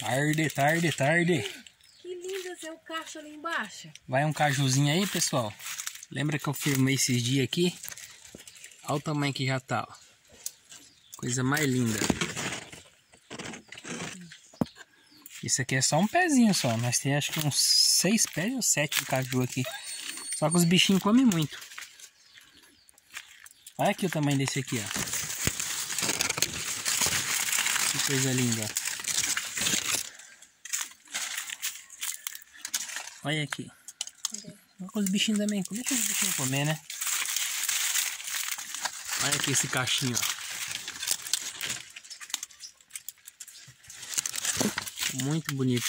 Tarde, tarde, tarde. Que lindo seu cacho ali embaixo. Vai um cajuzinho aí, pessoal. Lembra que eu filmei esses dias aqui? Olha o tamanho que já tá, ó. Coisa mais linda. Isso aqui é só um pezinho só. Nós temos acho que uns seis pés ou sete de caju aqui. Só que os bichinhos comem muito. Olha aqui o tamanho desse aqui, ó. Que coisa linda, ó. Olha aqui. Com os bichinhos também. Deixa os bichinhos comer, né? Olha aqui esse cachinho, ó. Muito bonito.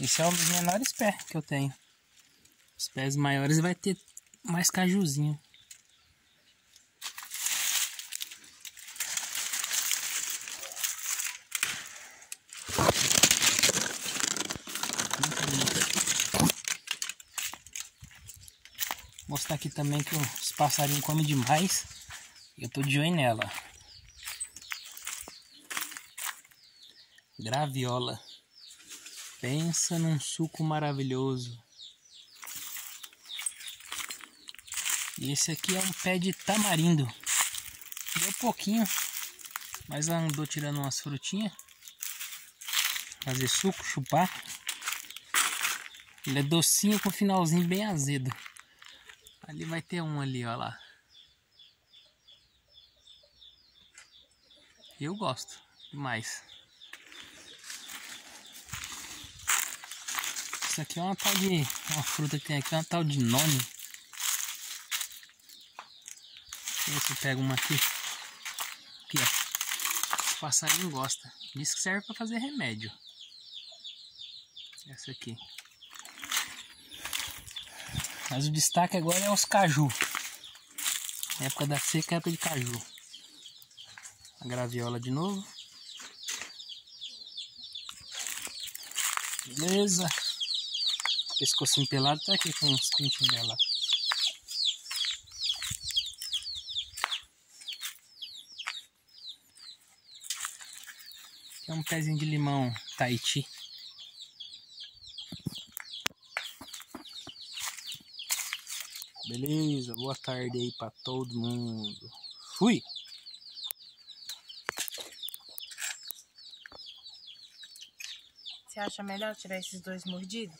Esse é um dos menores pés que eu tenho. Os pés maiores vai ter mais cajuzinho. Mostrar aqui também que os passarinhos comem demais. Eu tô de olho nela. Graviola. Pensa num suco maravilhoso. E esse aqui é um pé de tamarindo. Deu pouquinho, mas andou tirando umas frutinhas. Fazer suco, chupar. Ele é docinho com finalzinho bem azedo. Ali vai ter um ali, ó lá. Eu gosto demais. Isso aqui é uma tal de. Uma fruta que tem aqui, é uma tal de nome. Deixa eu ver se eu pego uma aqui. Aqui, ó. O passarinho gosta. Diz que serve para fazer remédio. Essa aqui. Mas o destaque agora é os caju. Na época da seca é época de caju. A graviola de novo. Beleza. Pescocinho pelado tá aqui com os pintinhos dela. É um pezinho de limão Tahiti. Beleza, boa tarde aí para todo mundo. Fui! Você acha melhor tirar esses dois mordidos?